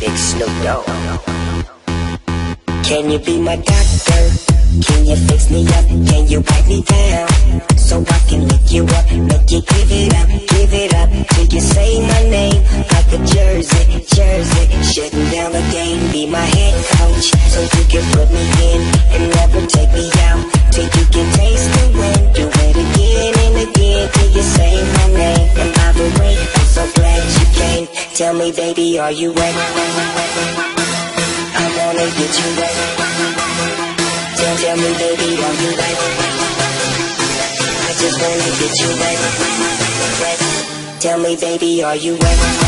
Big Snoop Dogg. Can you be my doctor? Can you fix me up? Can you wipe me down? So I can lick you up, make you give it up, give it up. Till you say my name like a jersey, jersey. Shutting down the game, be my head coach. So you can put me in Tell me baby, are you wet? I wanna get you wet Tell, tell me baby, are you wet? I just wanna get you wet, wet. Tell me baby, are you wet?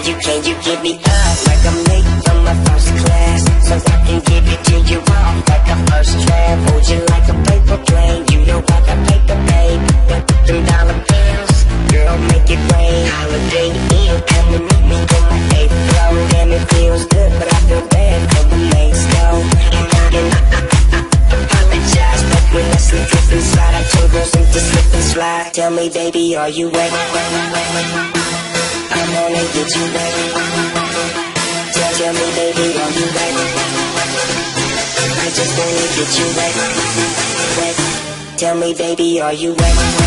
Can you, can you give me up like I'm late from my first class? So I can give it to you all like a first draft. Hold you like a paper plane, you know I got paper babe. But them dollar bills, girl make it rain. Holiday Inn, come and meet me on my eighth floor. Damn it feels good, but I feel bad for the mates though. And I, I apologize, but when I slip inside I told those to slip and slide. Tell me baby, are you wet? I wanna get you wet. Tell, tell me, baby, are you wet? I just wanna get you wet. Tell me, baby, are you wet?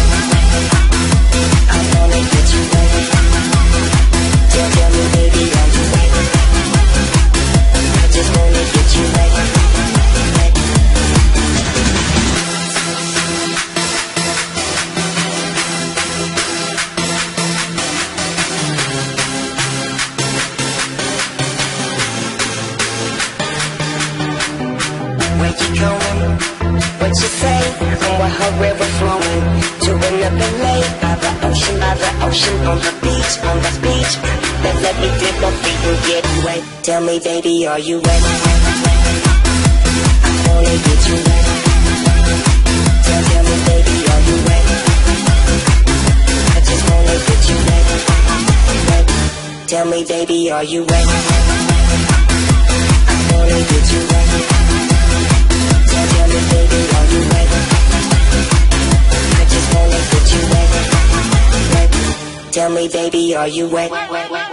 Going? What you say? From where her river flowing to another lake by the ocean, by the ocean, on the beach, on the beach. Then let me dip my feet and get wet. Tell me, baby, are you wet? I wanna get you wet. Tell, tell me, baby, are you wet? I just wanna get you wet, wet. Tell me, baby, are you wet? I wanna get you wet. Tell me, baby, are you wet? wet, wet, wet